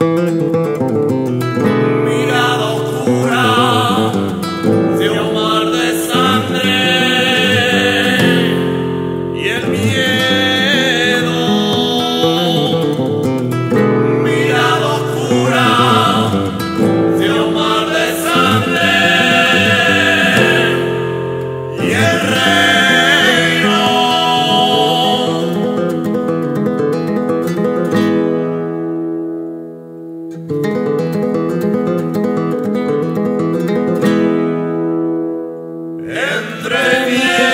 Mirada vremie